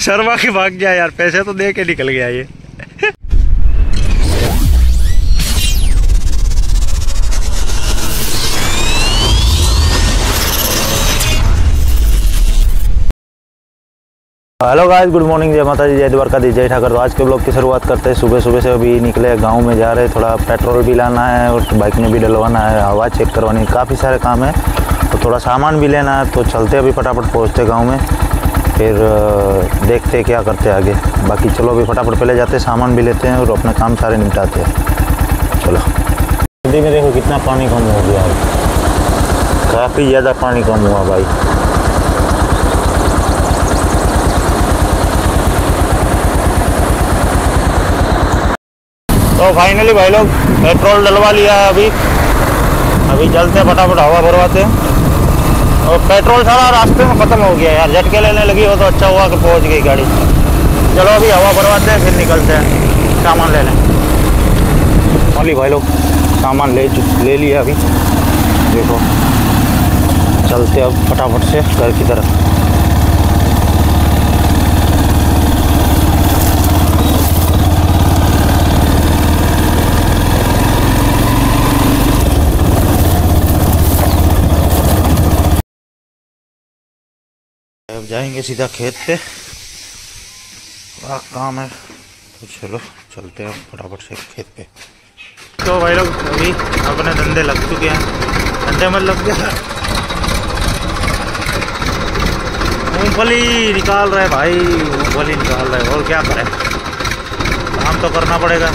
शर्मा के भाग गया यार पैसे तो दे के निकल गया ये। हेलो गाइस, गुड मॉर्निंग, जय माता जी जय द्वारका दी, जय ठाकर। तो आज के ब्लॉग की शुरुआत करते हैं। सुबह सुबह से अभी निकले गाँव में जा रहे थोड़ा पेट्रोल भी लाना है और बाइक में भी डलवाना है हवा चेक करवानी है काफ़ी सारे काम है। तो थोड़ा सामान भी लेना है तो चलते अभी फटाफट पहुँचते गाँव में। फिर देखते क्या करते आगे। बाकी चलो अभी फटाफट पहले जाते सामान भी लेते हैं और अपने काम सारे निपटाते हैं। चलो। नदी में देखो कितना पानी कम हो गया काफ़ी ज़्यादा पानी कम हुआ भाई। तो फाइनली भाई लोग पेट्रोल डलवा लिया है अभी। अभी चलते फटाफट हवा भरवाते हैं। और पेट्रोल सारा रास्ते में ख़त्म हो गया यार। झटके लेने लगी हो तो अच्छा हुआ कि पहुँच गई गाड़ी। चलो अभी हवा भरवाते हैं, फिर निकलते हैं सामान लेने। फाइनली भाई लोग, सामान ले ले लिया अभी। देखो, चलते अब फटाफट से घर की तरफ़। अब जाएँगे सीधा खेत पे। वहाँ, काम है। तो चलो, चलते हैं फटाफट से खेत पे। तो भाई लोग, अभी अपने धंधे लग चुके हैं। धंधे में लग गया। मूंगफली निकाल रहे भाई, मूंगफली निकाल रहे और क्या करें? काम तो करना पड़ेगा।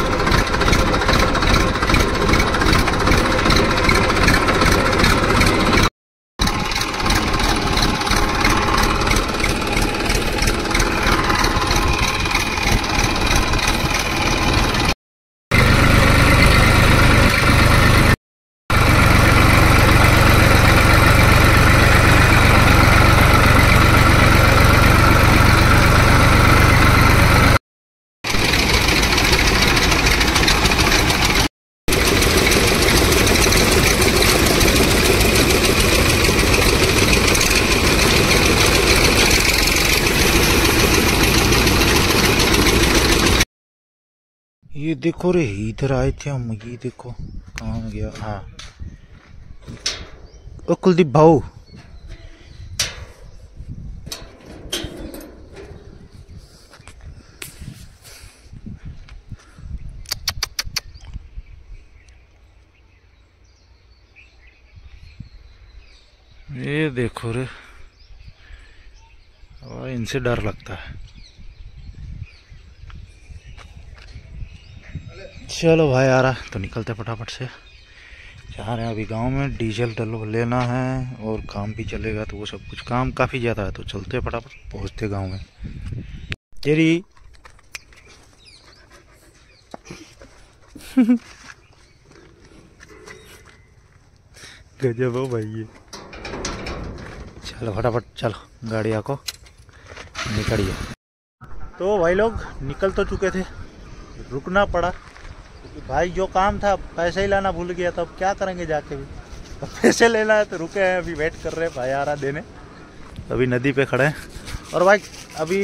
ये देखो रे, इधर आए थे हम, ये देखो कहाँ गया। हाँ। ओ, कुलदीप भाऊ। ये देखो रे इनसे डर लगता है। चलो भाई, आ रहा तो निकलते फटाफट से। जा रहे हैं अभी गाँव में। डीजल डल लेना है और काम भी चलेगा तो वो सब कुछ। काम काफ़ी ज़्यादा है तो चलते फटाफट। पहुँचते गाँव में। तेरी। गजब हो भाई ये। चलो फटाफट, चलो, गाड़ी आको। निकलिए। तो भाई लोग, निकल तो चुके थे। रुकना पड़ा। भाई, जो काम था, पैसे ही लाना भूल गया तो अब क्या करेंगे जाके भी? अब पैसे लेना है तो रुके हैं, अभी वेट कर रहे हैं भाई आ रहा देने अभी नदी पे खड़े हैं। और भाई, अभी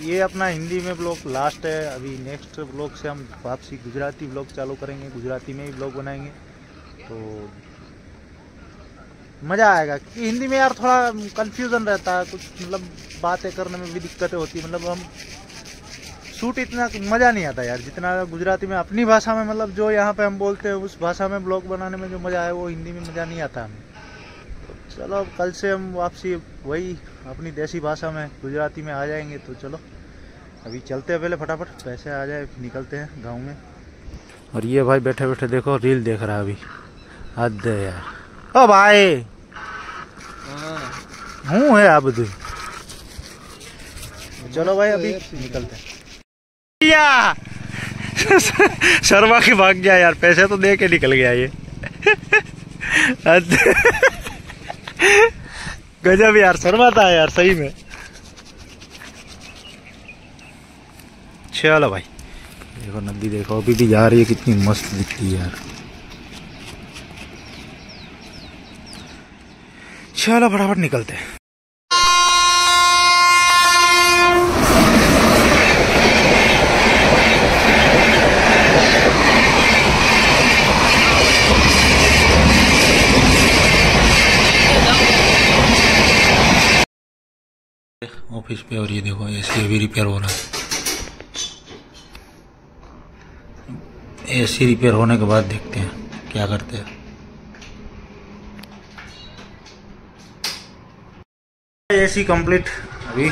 ये अपना हिंदी में ब्लॉग लास्ट है। अभी नेक्स्ट ब्लॉग से हम वापसी गुजराती ब्लॉग चालू करेंगे। गुजराती में ही ब्लॉग बनाएँगे। तो मज़ा आएगा। हिंदी में यार थोड़ा कन्फ्यूज़न रहता है, कुछ मतलब बातें करने में भी दिक्कतें होती मतलब हम सूट इतना मज़ा नहीं आता यार। जितना गुजराती में अपनी भाषा में मतलब जो यहाँ पे हम बोलते हैं उस भाषा में ब्लॉग बनाने में जो मज़ा है वो हिंदी में मज़ा नहीं आता हमें। तो चलो अब कल से हम वापसी वही अपनी देसी भाषा में गुजराती में आ जाएँगे तो चलो। अभी चलते हैं पहले फटाफट पैसे आ जाए निकलते हैं गाँव में। और ये भाई बैठे बैठे देखो रील देख रहा है अभी। हद है यार। ओ भाई! हूँ। है आप चलो भाई अभी निकलते हैं। या शर्मा के भाग गया यार, पैसे तो दे के निकल गया ये। गजब यार, शर्मा था यार, सही में। चलो भाई। देखो, नदी देखो, अभी भी जा रही है, कितनी मस्त दिखती है यार। चलो, फटाफट निकलते हैं। ऑफ़िस पे और ये देखो एसी अभी रिपेयर हो रहा है। एसी रिपेयर होने के बाद देखते हैं क्या करते हैं। एसी कंप्लीट अभी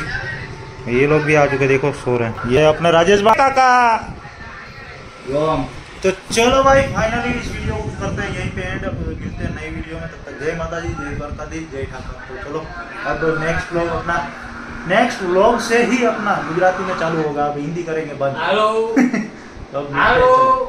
ये लोग भी आ चुके देखो सो रहे हैं। ये अपने राजेश का तो चलो भाई फाइनली इस वीडियो को करते हैं यहीं पे एंड अब मिलते हैं नई वीडियो में तब तक जय माता दी जय द्वारकाधीश जय ठाकुर। तो चलो अब नेक्स्ट व्लॉग अपना नेक्स्ट व्लॉग से ही अपना गुजराती में चालू होगा। अब हिंदी करेंगे बंद। हेलो तो हेलो।